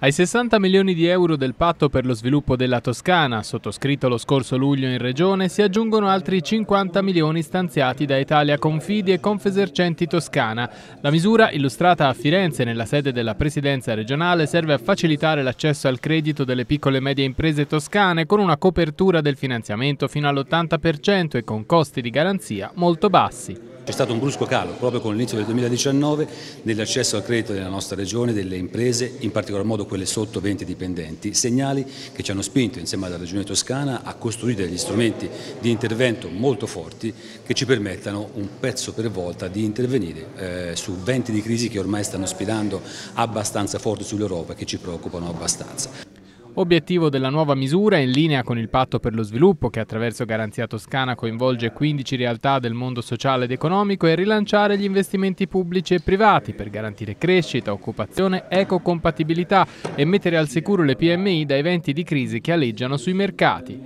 Ai 60 milioni di euro del patto per lo sviluppo della Toscana, sottoscritto lo scorso luglio in regione, si aggiungono altri 50 milioni stanziati da Italia Confidi e Confesercenti Toscana. La misura, illustrata a Firenze nella sede della presidenza regionale, serve a facilitare l'accesso al credito delle piccole e medie imprese toscane con una copertura del finanziamento fino all'80% e con costi di garanzia molto bassi. C'è stato un brusco calo proprio con l'inizio del 2019 nell'accesso al credito della nostra regione, delle imprese, in particolar modo quelle sotto 20 dipendenti, segnali che ci hanno spinto insieme alla regione toscana a costruire degli strumenti di intervento molto forti che ci permettano un pezzo per volta di intervenire eh, su venti di crisi che ormai stanno sfidando abbastanza forti sull'Europa e che ci preoccupano abbastanza. Obiettivo della nuova misura, in linea con il patto per lo sviluppo che attraverso Garanzia Toscana coinvolge 15 realtà del mondo sociale ed economico, è rilanciare gli investimenti pubblici e privati per garantire crescita, occupazione, ecocompatibilità e mettere al sicuro le PMI da eventi di crisi che aleggiano sui mercati.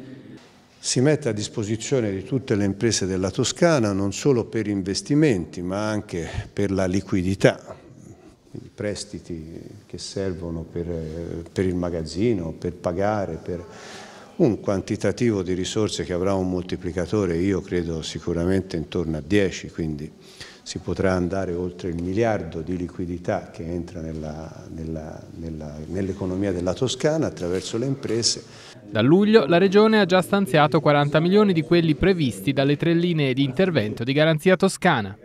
Si mette a disposizione di tutte le imprese della Toscana non solo per investimenti ma anche per la liquidità prestiti che servono per, per, il magazzino, per pagare, per un quantitativo di risorse che avrà un moltiplicatore, io credo sicuramente intorno a 10, quindi si potrà andare oltre il miliardo di liquidità che entra nell'economia nell della Toscana attraverso le imprese. Da luglio la Regione ha già stanziato 40 milioni di quelli previsti dalle tre linee di intervento di Garanzia Toscana.